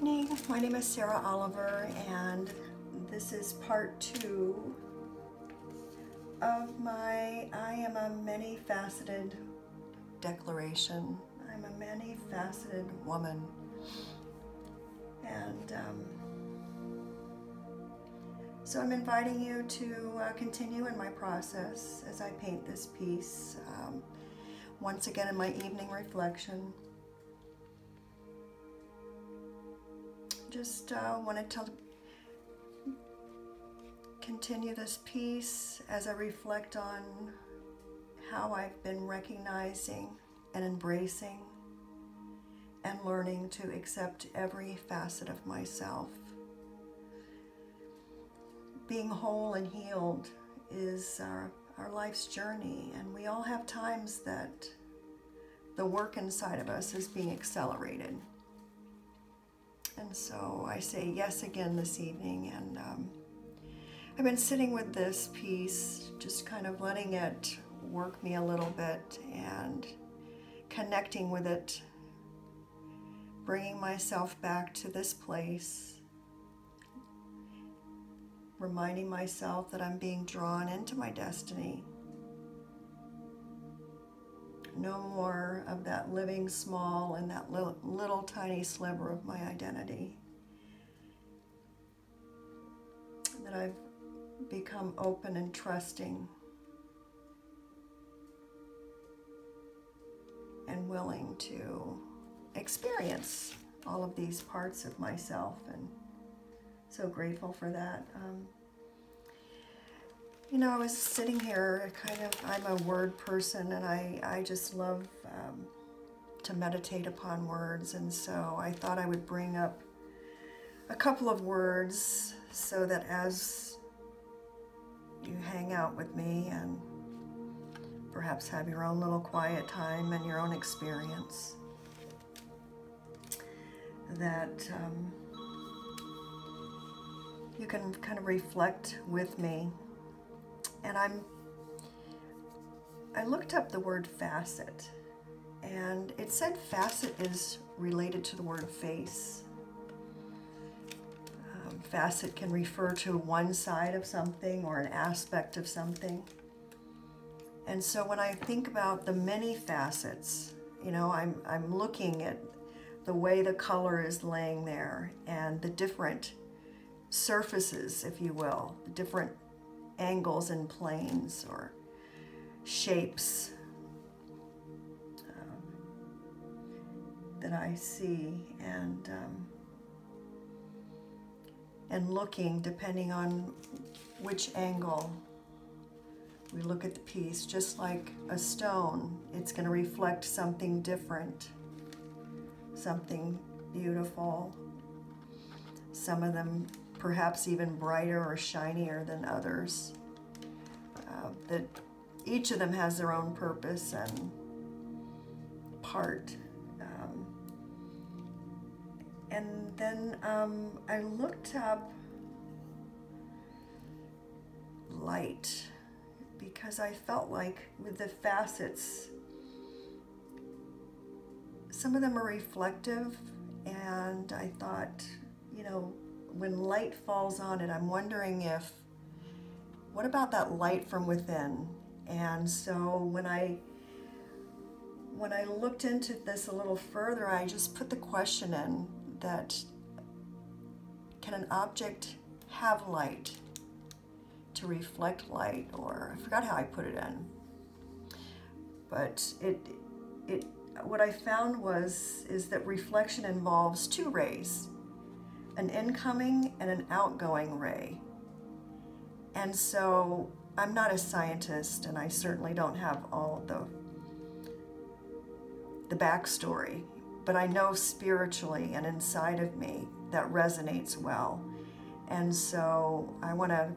evening. My name is Sarah Oliver, and this is part two of my I am a many faceted declaration. I'm a many faceted woman. And um, so I'm inviting you to uh, continue in my process as I paint this piece. Um, once again, in my evening reflection. Just uh, wanted to continue this piece as I reflect on how I've been recognizing and embracing and learning to accept every facet of myself. Being whole and healed is our, our life's journey, and we all have times that the work inside of us is being accelerated. And so I say yes again this evening. And um, I've been sitting with this piece, just kind of letting it work me a little bit and connecting with it, bringing myself back to this place, reminding myself that I'm being drawn into my destiny no more of that living small in that little, little tiny sliver of my identity. That I've become open and trusting and willing to experience all of these parts of myself and so grateful for that. Um, you know, I was sitting here, kind of, I'm a word person and I, I just love um, to meditate upon words. And so I thought I would bring up a couple of words so that as you hang out with me and perhaps have your own little quiet time and your own experience, that um, you can kind of reflect with me and I'm I looked up the word facet and it said facet is related to the word face. Um, facet can refer to one side of something or an aspect of something. And so when I think about the many facets, you know, I'm, I'm looking at the way the color is laying there and the different surfaces, if you will, the different angles and planes or shapes um, that I see and um, and looking depending on which angle we look at the piece. Just like a stone it's going to reflect something different something beautiful. Some of them perhaps even brighter or shinier than others. Uh, that each of them has their own purpose and part. Um, and then um, I looked up light because I felt like with the facets, some of them are reflective and I thought, you know, when light falls on it, I'm wondering if, what about that light from within? And so when I, when I looked into this a little further, I just put the question in that, can an object have light to reflect light? Or I forgot how I put it in. But it, it, what I found was, is that reflection involves two rays an incoming and an outgoing ray. And so I'm not a scientist and I certainly don't have all the the backstory, but I know spiritually and inside of me that resonates well. And so I want to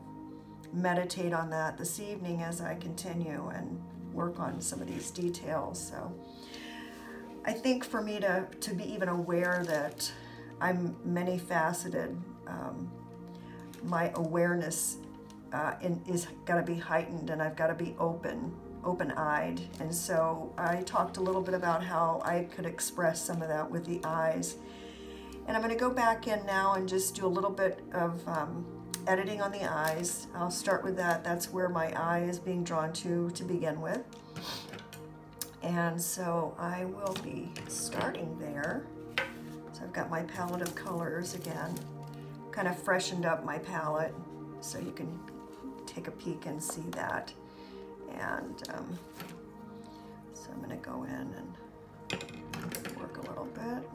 meditate on that this evening as I continue and work on some of these details. So I think for me to, to be even aware that I'm many faceted. Um, my awareness uh, in, is got to be heightened and I've got to be open, open-eyed. And so I talked a little bit about how I could express some of that with the eyes. And I'm going to go back in now and just do a little bit of um, editing on the eyes. I'll start with that. That's where my eye is being drawn to to begin with. And so I will be starting there. I've got my palette of colors again, kind of freshened up my palette so you can take a peek and see that. And um, so I'm gonna go in and work a little bit.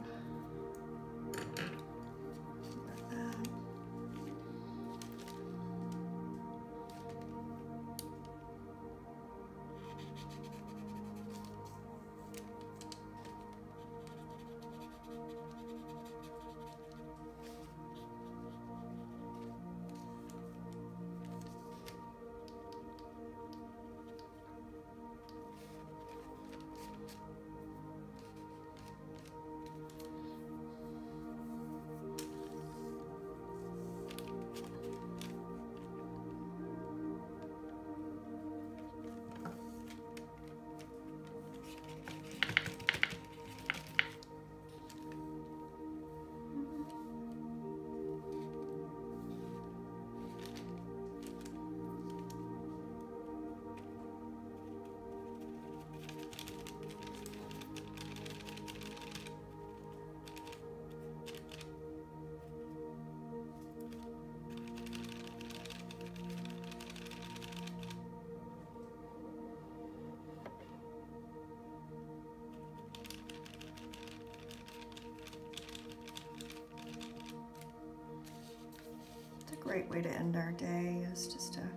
Great way to end our day is just to kind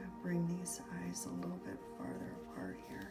of bring these eyes a little bit farther apart here.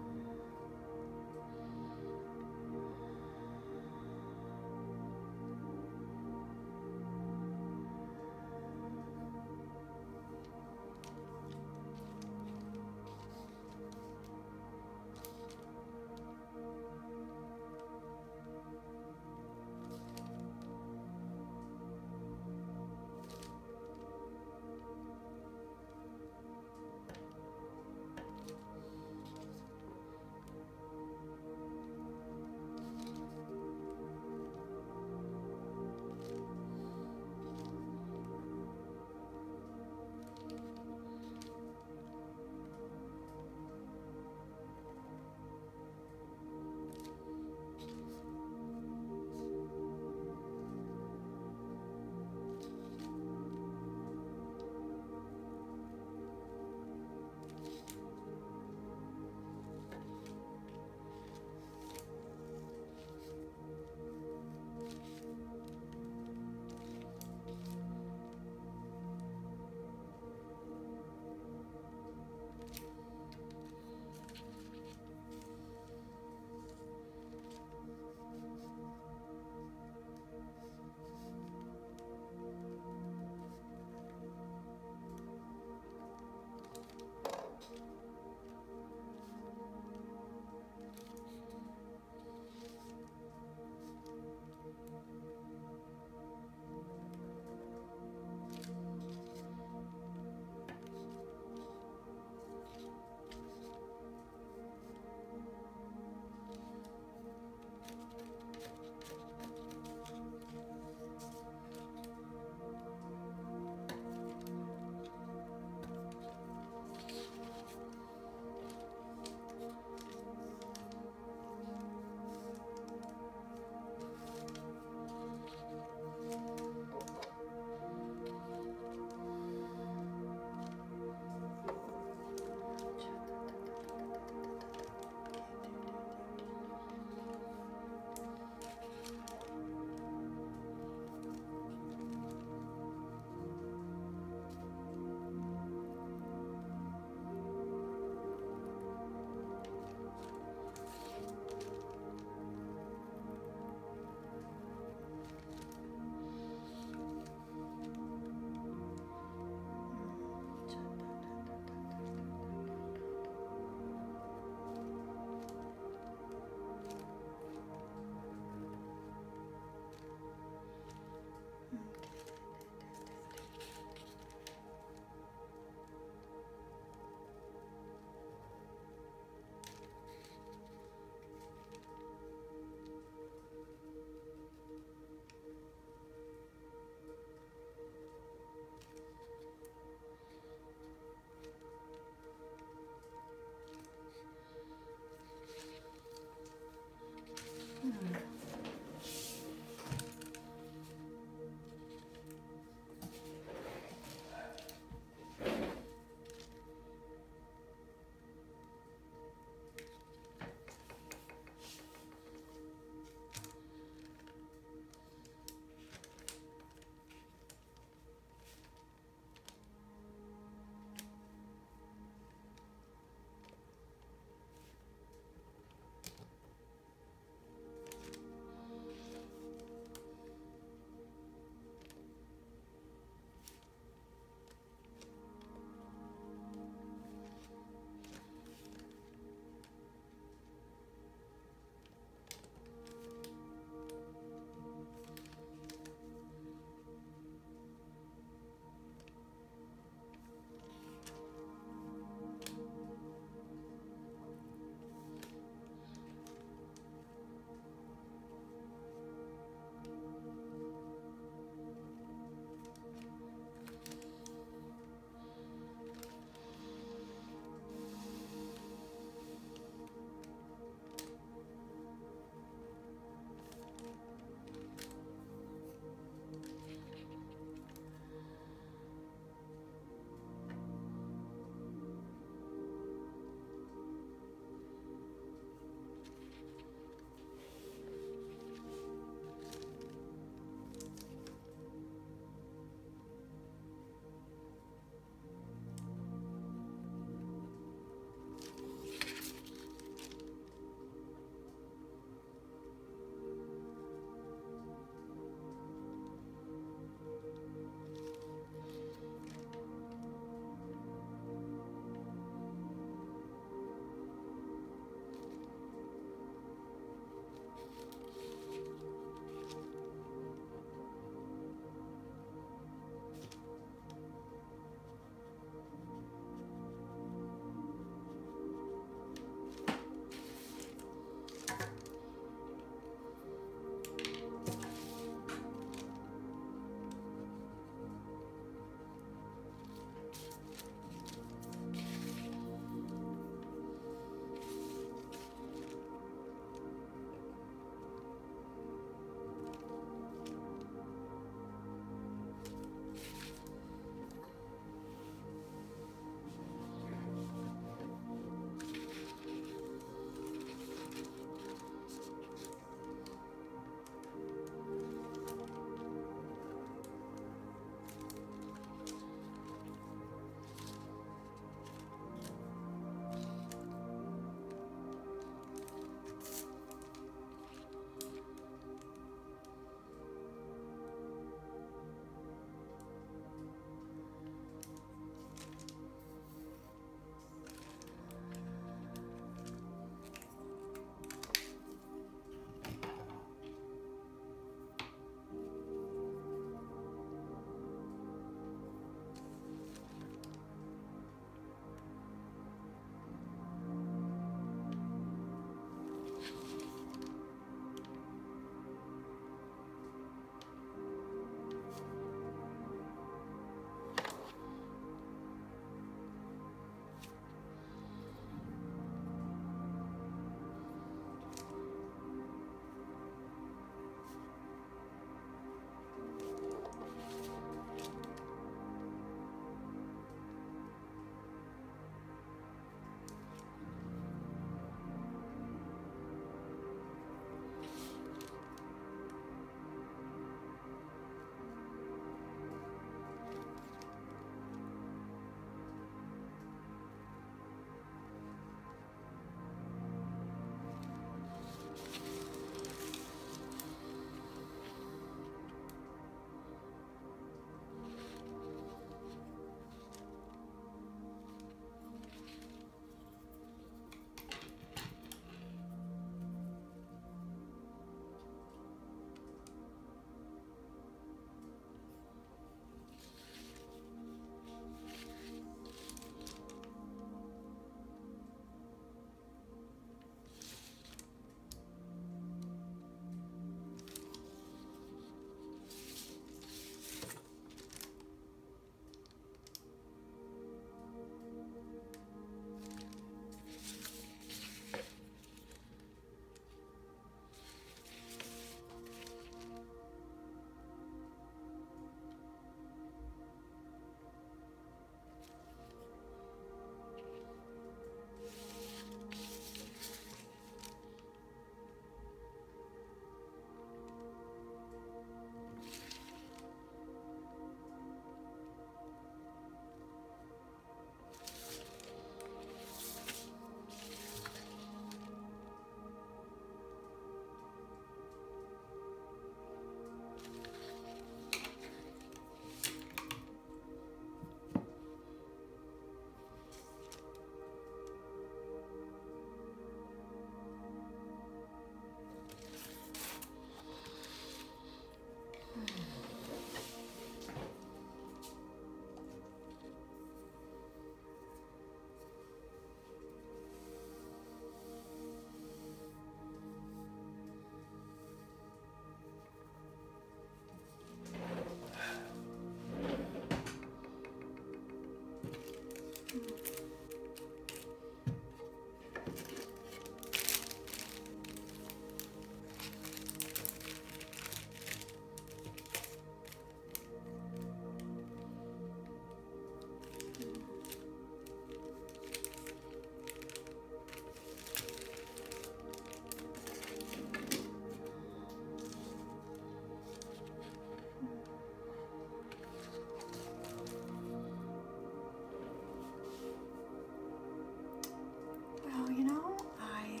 You know, I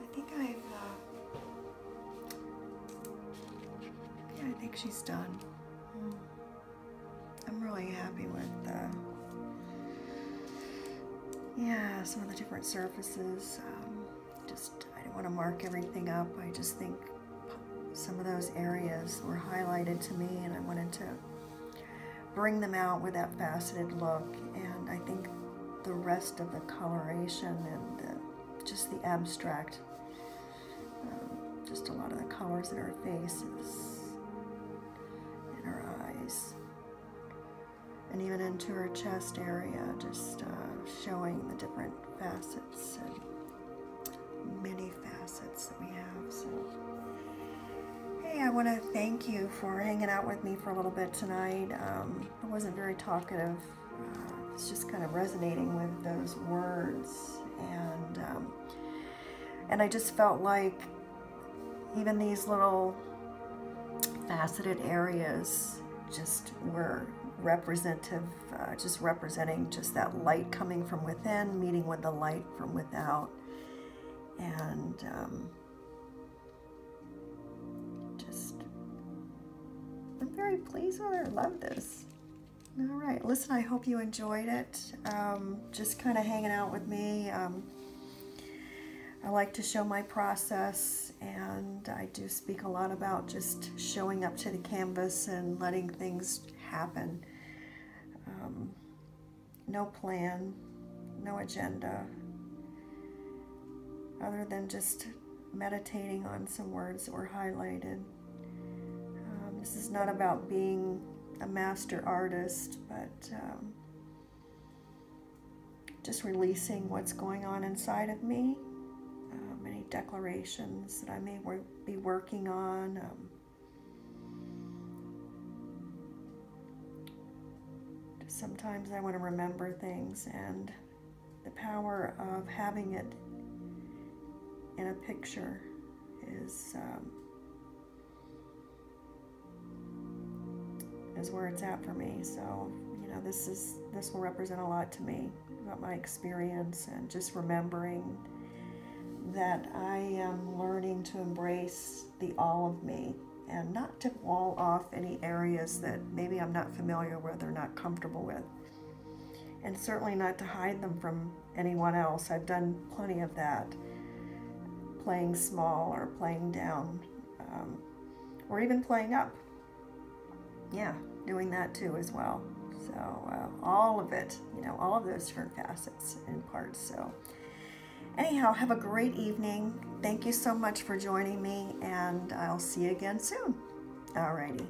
I think I've uh, yeah, I think she's done. Hmm. I'm really happy with the, yeah, some of the different surfaces. Um, just I don't want to mark everything up. I just think some of those areas were highlighted to me, and I wanted to bring them out with that faceted look. And I think the rest of the coloration and the just the abstract, um, just a lot of the colors in her faces, in her eyes, and even into her chest area, just uh, showing the different facets and many facets that we have. So, hey, I want to thank you for hanging out with me for a little bit tonight. Um, I wasn't very talkative. Uh, it's just kind of resonating with those words, and um, and I just felt like even these little faceted areas just were representative, uh, just representing just that light coming from within, meeting with the light from without. And um, just, I'm very pleased with her. I love this. All right, listen, I hope you enjoyed it. Um, just kind of hanging out with me. Um, I like to show my process, and I do speak a lot about just showing up to the canvas and letting things happen. Um, no plan, no agenda, other than just meditating on some words that were highlighted. Um, this is not about being a master artist, but um, just releasing what's going on inside of me, um, any declarations that I may be working on. Um, sometimes I want to remember things and the power of having it in a picture is um, is where it's at for me. So you know this is this will represent a lot to me about my experience and just remembering that I am learning to embrace the all of me and not to wall off any areas that maybe I'm not familiar with or not comfortable with. And certainly not to hide them from anyone else. I've done plenty of that, playing small or playing down, um, or even playing up. Yeah, doing that too as well. So uh, all of it, you know, all of those different facets and parts. So anyhow, have a great evening. Thank you so much for joining me, and I'll see you again soon. Alrighty.